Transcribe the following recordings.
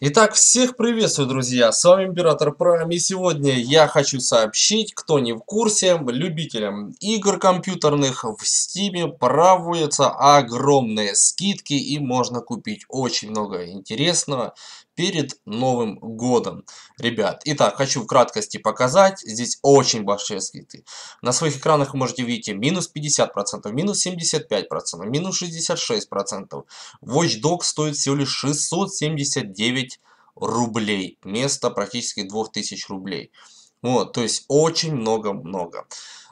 Итак, всех приветствую, друзья! С вами Император Прайм, и сегодня я хочу сообщить, кто не в курсе, любителям игр компьютерных в Steam проводятся огромные скидки, и можно купить очень много интересного перед Новым Годом. Ребят, итак, хочу в краткости показать, здесь очень большие скидки. На своих экранах вы можете видеть минус 50%, минус 75%, минус 66%. Watch Dogs стоит всего лишь 679 рублей, вместо практически 2000 рублей. Вот, то есть очень много-много.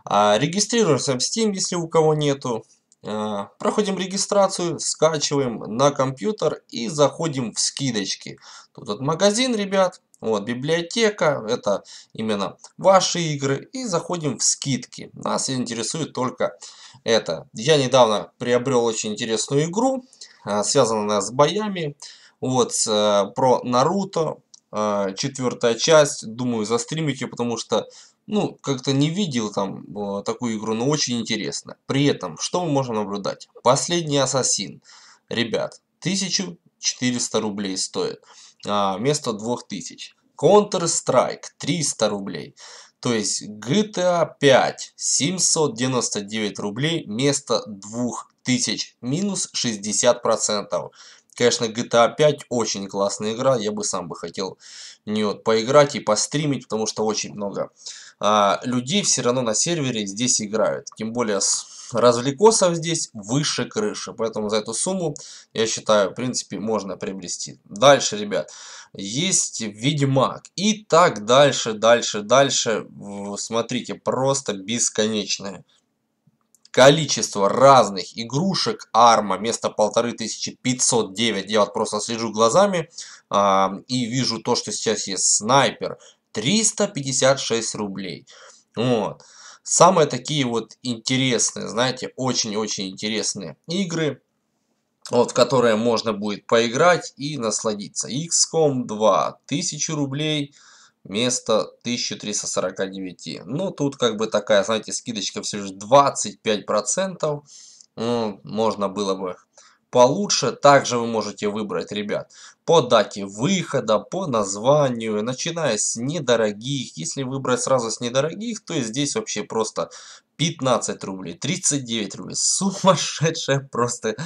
А, регистрируемся в Steam, если у кого нету. А, проходим регистрацию, скачиваем на компьютер и заходим в скидочки. Тут вот магазин, ребят, вот библиотека, это именно ваши игры. И заходим в скидки. Нас интересует только это. Я недавно приобрел очень интересную игру, а, связанную с боями. Вот, э, про Наруто, э, четвертая часть, думаю, застримите, потому что ну, как-то не видел там э, такую игру, но очень интересно. При этом, что мы можем наблюдать? Последний Ассасин, ребят, 1400 рублей стоит, а, вместо 2000. Counter-Strike 300 рублей. То есть GTA 5 799 рублей вместо 2000, минус 60%. Конечно, GTA 5 очень классная игра, я бы сам бы хотел в нее поиграть и постримить, потому что очень много а, людей все равно на сервере здесь играют. Тем более с развлекосов здесь выше крыши. Поэтому за эту сумму, я считаю, в принципе, можно приобрести. Дальше, ребят, есть Ведьмак. И так дальше, дальше, дальше. Смотрите, просто бесконечное количество разных игрушек арма вместо 1509 я вот просто слежу глазами а, и вижу то что сейчас есть снайпер 356 рублей вот самые такие вот интересные знаете очень-очень интересные игры вот, в которые можно будет поиграть и насладиться. XCOM 2, 1000 рублей, вместо 1349. Ну, тут как бы такая, знаете, скидочка всего лишь 25%. Ну, можно было бы получше. Также вы можете выбрать, ребят, по дате выхода, по названию, начиная с недорогих. Если выбрать сразу с недорогих, то здесь вообще просто 15 рублей, 39 рублей. Сумасшедшая просто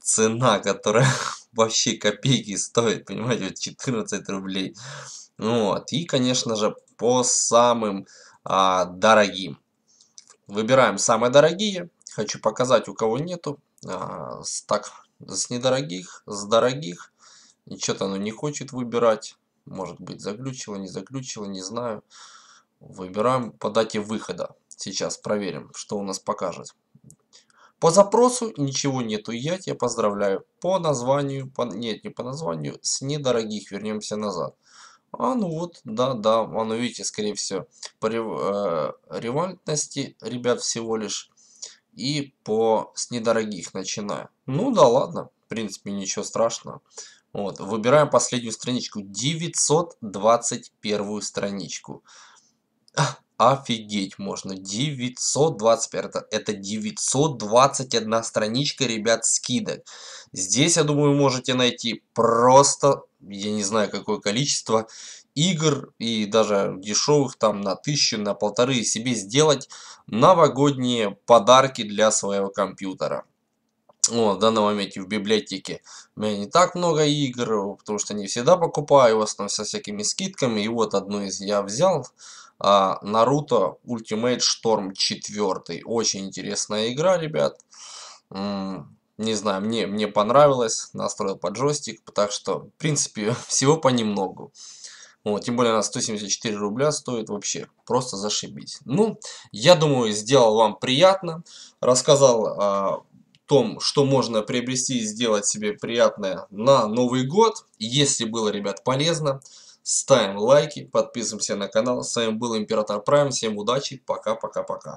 цена, которая вообще копейки стоит, понимаете, 14 рублей. Вот. И, конечно же, по самым а, дорогим. Выбираем самые дорогие. Хочу показать, у кого нету. А, так, с недорогих, с дорогих. Ничего-то оно не хочет выбирать. Может быть, заглючило, не заглючило, не знаю. Выбираем по дате выхода. Сейчас проверим, что у нас покажет. По запросу ничего нету, я тебя поздравляю. По названию, по, нет, не по названию, с недорогих вернемся назад. А ну вот, да, да, оно видите, скорее всего, по э, револьтности, ребят, всего лишь. И по с недорогих начиная. Ну да ладно, в принципе, ничего страшного. Вот, выбираем последнюю страничку, 921 страничку. Офигеть можно, 921, это, это 921 страничка, ребят, скидок. Здесь, я думаю, можете найти просто я не знаю какое количество игр и даже дешевых там на тысячу, на полторы себе сделать новогодние подарки для своего компьютера. Вот, в данном моменте в библиотеке у меня не так много игр, потому что не всегда покупаю, в основном со всякими скидками. И вот одну из я взял, а, Naruto Ultimate Storm 4. Очень интересная игра, ребят. Не знаю, мне, мне понравилось, настроил под джойстик, так что, в принципе, всего понемногу. Вот, тем более она 174 рубля стоит вообще, просто зашибись. Ну, я думаю, сделал вам приятно, рассказал о том, что можно приобрести и сделать себе приятное на Новый год. Если было, ребят, полезно, ставим лайки, подписываемся на канал. С вами был Император Прайм, всем удачи, пока-пока-пока.